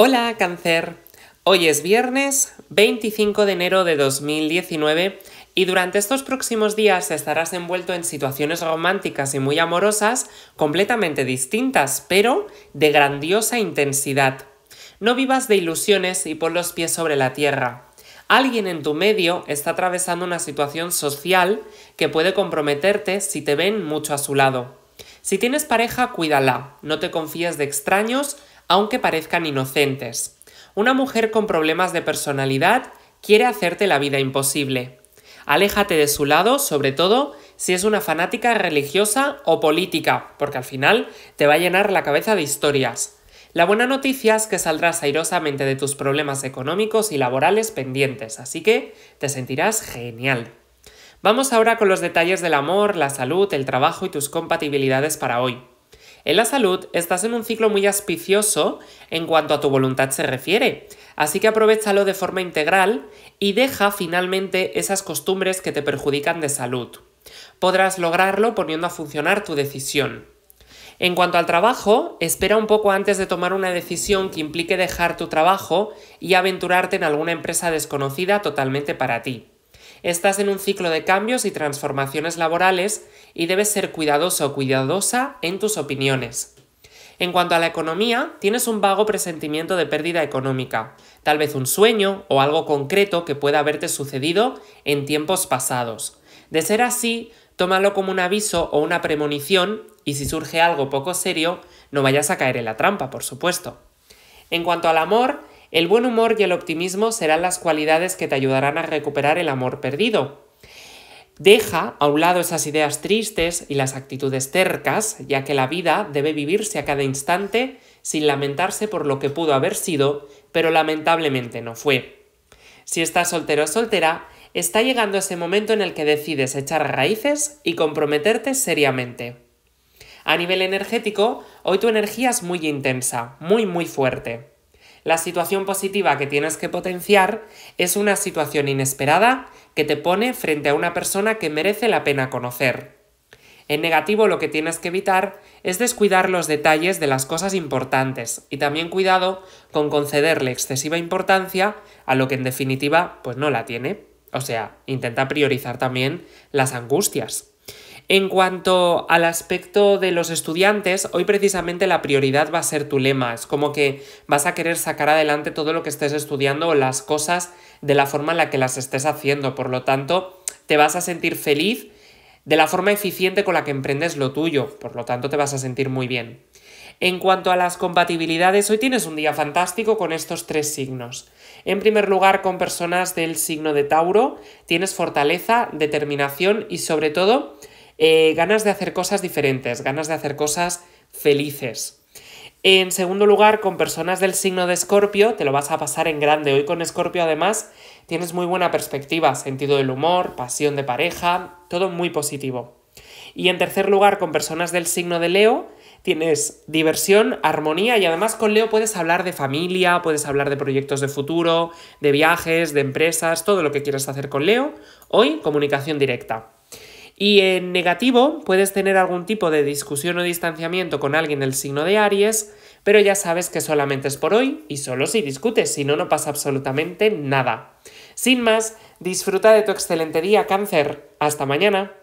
Hola, cáncer. Hoy es viernes 25 de enero de 2019 y durante estos próximos días estarás envuelto en situaciones románticas y muy amorosas completamente distintas, pero de grandiosa intensidad. No vivas de ilusiones y pon los pies sobre la tierra. Alguien en tu medio está atravesando una situación social que puede comprometerte si te ven mucho a su lado. Si tienes pareja, cuídala, no te confíes de extraños aunque parezcan inocentes. Una mujer con problemas de personalidad quiere hacerte la vida imposible. Aléjate de su lado, sobre todo si es una fanática religiosa o política, porque al final te va a llenar la cabeza de historias. La buena noticia es que saldrás airosamente de tus problemas económicos y laborales pendientes, así que te sentirás genial. Vamos ahora con los detalles del amor, la salud, el trabajo y tus compatibilidades para hoy. En la salud estás en un ciclo muy auspicioso en cuanto a tu voluntad se refiere, así que aprovechalo de forma integral y deja finalmente esas costumbres que te perjudican de salud. Podrás lograrlo poniendo a funcionar tu decisión. En cuanto al trabajo, espera un poco antes de tomar una decisión que implique dejar tu trabajo y aventurarte en alguna empresa desconocida totalmente para ti. Estás en un ciclo de cambios y transformaciones laborales y debes ser cuidadoso o cuidadosa en tus opiniones. En cuanto a la economía, tienes un vago presentimiento de pérdida económica, tal vez un sueño o algo concreto que pueda haberte sucedido en tiempos pasados. De ser así, tómalo como un aviso o una premonición y si surge algo poco serio, no vayas a caer en la trampa, por supuesto. En cuanto al amor, el buen humor y el optimismo serán las cualidades que te ayudarán a recuperar el amor perdido. Deja a un lado esas ideas tristes y las actitudes tercas, ya que la vida debe vivirse a cada instante sin lamentarse por lo que pudo haber sido, pero lamentablemente no fue. Si estás soltero o soltera, está llegando ese momento en el que decides echar raíces y comprometerte seriamente. A nivel energético, hoy tu energía es muy intensa, muy muy fuerte. La situación positiva que tienes que potenciar es una situación inesperada que te pone frente a una persona que merece la pena conocer. En negativo lo que tienes que evitar es descuidar los detalles de las cosas importantes y también cuidado con concederle excesiva importancia a lo que en definitiva pues no la tiene. O sea, intenta priorizar también las angustias. En cuanto al aspecto de los estudiantes, hoy precisamente la prioridad va a ser tu lema. Es como que vas a querer sacar adelante todo lo que estés estudiando o las cosas de la forma en la que las estés haciendo. Por lo tanto, te vas a sentir feliz de la forma eficiente con la que emprendes lo tuyo. Por lo tanto, te vas a sentir muy bien. En cuanto a las compatibilidades, hoy tienes un día fantástico con estos tres signos. En primer lugar, con personas del signo de Tauro, tienes fortaleza, determinación y sobre todo eh, ganas de hacer cosas diferentes, ganas de hacer cosas felices. En segundo lugar, con personas del signo de Escorpio, te lo vas a pasar en grande. Hoy con Escorpio, además, tienes muy buena perspectiva, sentido del humor, pasión de pareja, todo muy positivo. Y en tercer lugar, con personas del signo de Leo, tienes diversión, armonía y además con Leo puedes hablar de familia, puedes hablar de proyectos de futuro, de viajes, de empresas, todo lo que quieras hacer con Leo. Hoy, comunicación directa. Y en negativo puedes tener algún tipo de discusión o distanciamiento con alguien del signo de Aries, pero ya sabes que solamente es por hoy y solo si discutes, si no, no pasa absolutamente nada. Sin más, disfruta de tu excelente día, cáncer. Hasta mañana.